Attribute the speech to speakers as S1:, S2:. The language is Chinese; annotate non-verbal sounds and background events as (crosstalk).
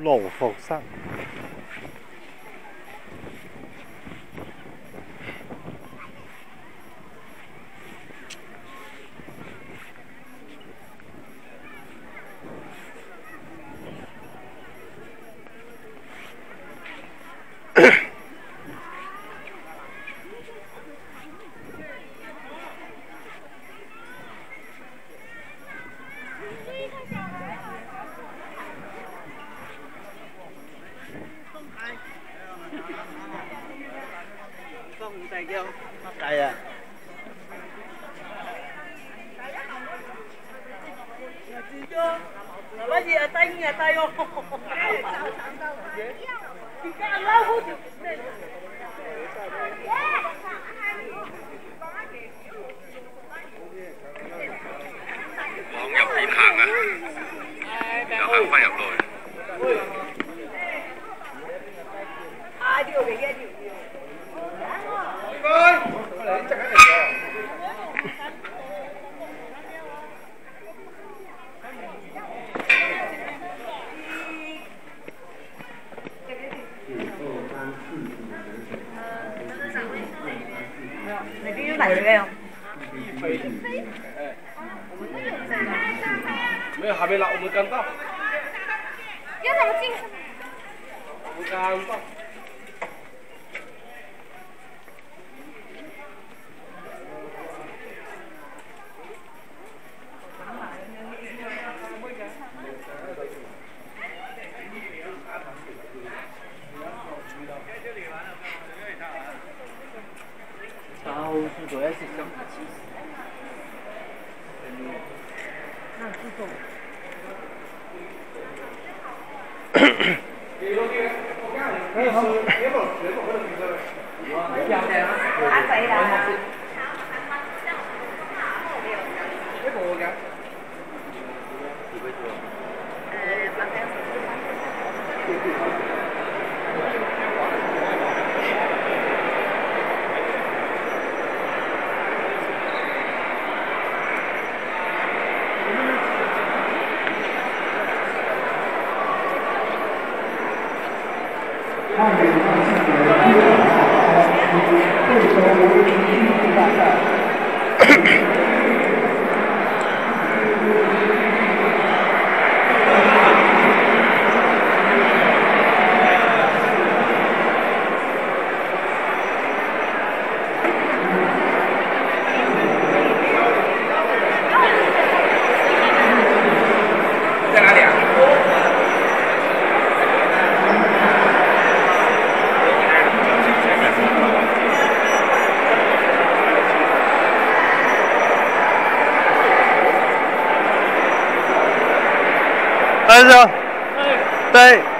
S1: 老佛山。(coughs) (laughs)
S2: 係啊！
S3: 乜嘢啊？低啊低哦！而家撈好條你邊嚟嘅？
S2: 没有，还没来，我们刚到，
S4: 要怎么进？
S2: 我们刚到。
S5: 然后是主要是想
S3: 打死啦！
S2: 在
S1: 但是，对。